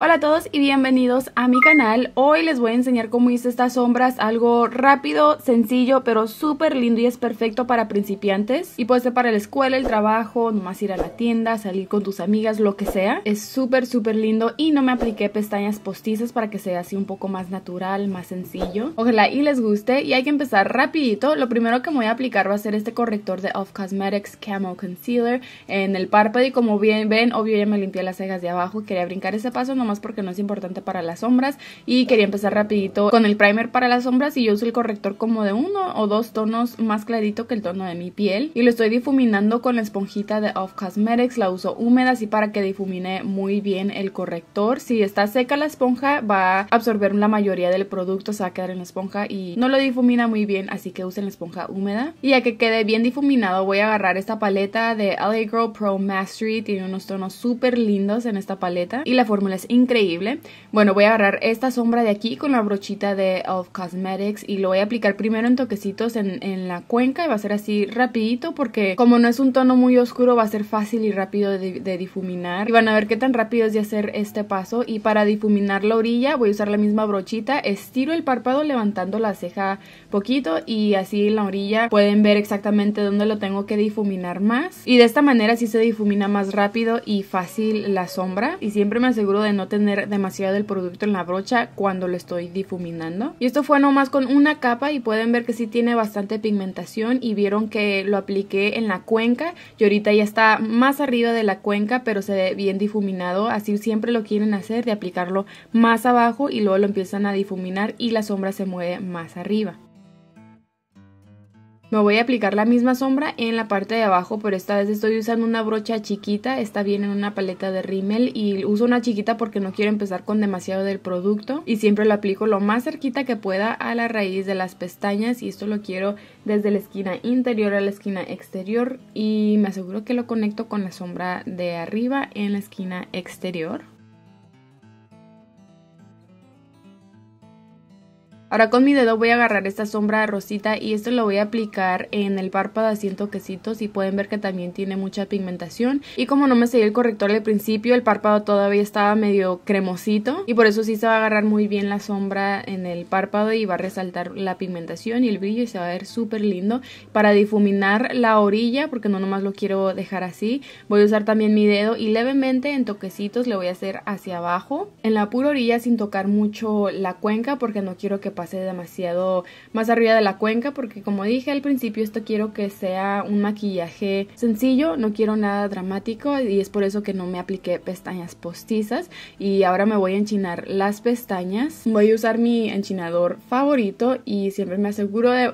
Hola a todos y bienvenidos a mi canal. Hoy les voy a enseñar cómo hice estas sombras, algo rápido, sencillo, pero súper lindo y es perfecto para principiantes. Y puede ser para la escuela, el trabajo, nomás ir a la tienda, salir con tus amigas, lo que sea. Es súper, súper lindo y no me apliqué pestañas postizas para que sea así un poco más natural, más sencillo. Ojalá y les guste y hay que empezar rapidito. Lo primero que me voy a aplicar va a ser este corrector de Off Cosmetics Camo Concealer en el párpado y como bien ven, obvio ya me limpié las cejas de abajo. Quería brincar ese paso, no más porque no es importante para las sombras y quería empezar rapidito con el primer para las sombras y yo uso el corrector como de uno o dos tonos más clarito que el tono de mi piel y lo estoy difuminando con la esponjita de Off Cosmetics, la uso húmeda así para que difumine muy bien el corrector. Si está seca la esponja va a absorber la mayoría del producto, se va a quedar en la esponja y no lo difumina muy bien, así que usen la esponja húmeda. Y ya que quede bien difuminado voy a agarrar esta paleta de LA Pro Mastery, tiene unos tonos súper lindos en esta paleta y la fórmula es increíble bueno, voy a agarrar esta sombra de aquí con la brochita de Elf Cosmetics y lo voy a aplicar primero en toquecitos en, la cuenca y va a ser así rapidito porque como no es un tono muy oscuro va a ser fácil y rápido de, difuminar. Y van a ver qué tan rápido es de hacer este paso. Y para difuminar la orilla voy a usar la misma brochita, estiro el párpado levantando la ceja poquito y así en la orilla pueden ver exactamente dónde lo tengo que difuminar más. Y de esta manera sí se difumina más rápido y fácil la sombra. Y siempre me aseguro de no tener demasiado del producto en la brocha cuando lo estoy difuminando. Y esto fue nomás con una capa y pueden ver que sí tiene bastante pigmentación y vieron que lo apliqué en la cuenca y ahorita ya está más arriba de la cuenca pero se ve bien difuminado. Así siempre lo quieren hacer de aplicarlo más abajo y luego lo empiezan a difuminar y la sombra se mueve más arriba. Me voy a aplicar la misma sombra en la parte de abajo, pero esta vez estoy usando una brocha chiquita, está bien en una paleta de rímel y uso una chiquita porque no quiero empezar con demasiado del producto. Y siempre lo aplico lo más cerquita que pueda a la raíz de las pestañas. Y esto lo quiero desde la esquina interior a la esquina exterior. Y me aseguro que lo conecto con la sombra de arriba en la esquina exterior. Ahora con mi dedo voy a agarrar esta sombra rosita y esto lo voy a aplicar en el párpado así en toquecitos y pueden ver que también tiene mucha pigmentación. Y como no me seguí el corrector al principio el párpado todavía estaba medio cremosito y por eso sí se va a agarrar muy bien la sombra en el párpado y va a resaltar la pigmentación y el brillo y se va a ver súper lindo. Para difuminar la orilla porque no nomás lo quiero dejar así voy a usar también mi dedo y levemente en toquecitos le voy a hacer hacia abajo. En la pura orilla sin tocar mucho la cuenca porque no quiero que pase demasiado más arriba de la cuenca porque como dije al principio esto quiero que sea un maquillaje sencillo, no quiero nada dramático y es por eso que no me apliqué pestañas postizas y ahora me voy a enchinar las pestañas. Voy a usar mi enchinador favorito y siempre me aseguro de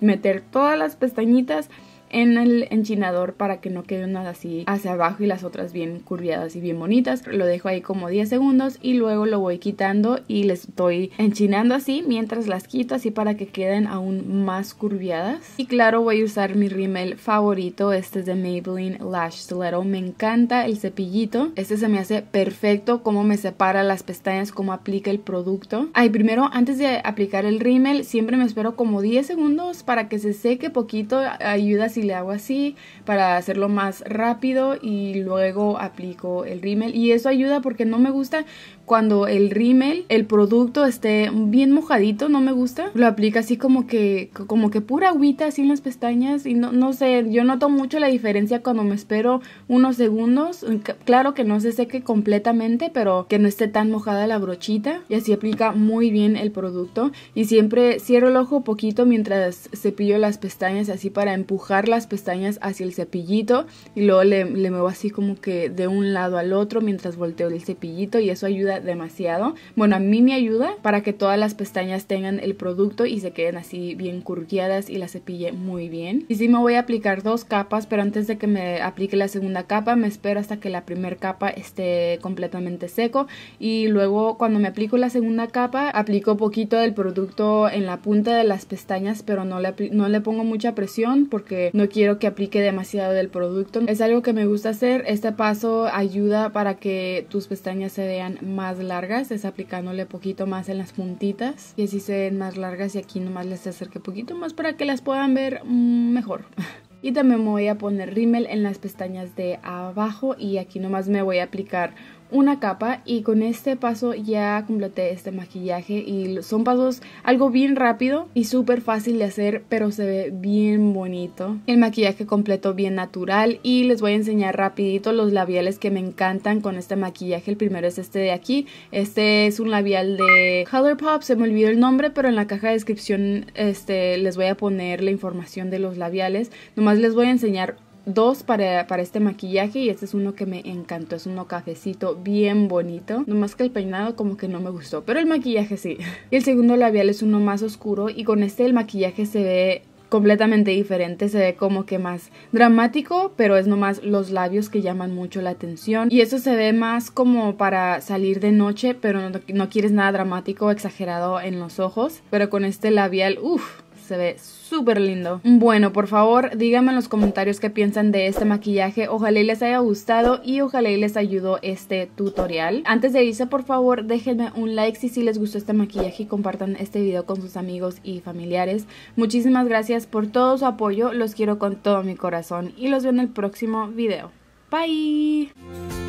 meter todas las pestañitas en el enchinador para que no quede una así hacia abajo y las otras bien curviadas y bien bonitas. Lo dejo ahí como 10 segundos y luego lo voy quitando y les estoy enchinando así mientras las quito así para que queden aún más curviadas. Y claro voy a usar mi rímel favorito, este es de Maybelline Lash Stiletto. Me encanta el cepillito, este se me hace perfecto como me separa las pestañas, cómo aplica el producto. Ay, primero antes de aplicar el rímel siempre me espero como 10 segundos para que se seque poquito, ayuda si le hago así para hacerlo más rápido y luego aplico el rímel y eso ayuda porque no me gusta cuando el rímel, el producto esté bien mojadito, no me gusta. Lo aplico así como que como que pura agüita así en las pestañas y no, no sé, yo noto mucho la diferencia cuando me espero unos segundos. Claro que no se seque completamente, pero que no esté tan mojada la brochita y así aplica muy bien el producto y siempre cierro el ojo poquito mientras cepillo las pestañas así para empujar las pestañas hacia el cepillito y luego le, muevo así como que de un lado al otro mientras volteo el cepillito y eso ayuda demasiado. Bueno, a mí me ayuda para que todas las pestañas tengan el producto y se queden así bien curviadas y la cepille muy bien. Y sí me voy a aplicar dos capas, pero antes de que me aplique la segunda capa me espero hasta que la primera capa esté completamente seco y luego cuando me aplico la segunda capa aplico poquito del producto en la punta de las pestañas, pero no le, no le pongo mucha presión porque no quiero que aplique demasiado del producto. Es algo que me gusta hacer. Este paso ayuda para que tus pestañas se vean más largas, es aplicándole poquito más en las puntitas y así se ven más largas y aquí nomás les acerque poquito más para que las puedan ver mm, mejor. Y también voy a poner rímel en las pestañas de abajo y aquí nomás me voy a aplicar una capa y con este paso ya completé este maquillaje y son pasos algo bien rápido y súper fácil de hacer pero se ve bien bonito. El maquillaje completo bien natural y les voy a enseñar rapidito los labiales que me encantan con este maquillaje. El primero es este de aquí. Este es un labial de Colourpop se me olvidó el nombre pero en la caja de descripción este les voy a poner la información de los labiales. Nomás les voy a enseñar dos para, para, este maquillaje y este es uno que me encantó, es uno cafecito bien bonito, nomás que el peinado como que no me gustó, pero el maquillaje sí. Y el segundo labial es uno más oscuro y con este el maquillaje se ve completamente diferente, se ve como que más dramático, pero es nomás los labios que llaman mucho la atención. Y eso se ve más como para salir de noche, pero no, no quieres nada dramático exagerado en los ojos, pero con este labial, uff, se ve súper lindo. Bueno, por favor, díganme en los comentarios qué piensan de este maquillaje. Ojalá les haya gustado y ojalá les ayudó este tutorial. Antes de irse, por favor, déjenme un like si, si les gustó este maquillaje y compartan este video con sus amigos y familiares. Muchísimas gracias por todo su apoyo. Los quiero con todo mi corazón y los veo en el próximo video. Bye.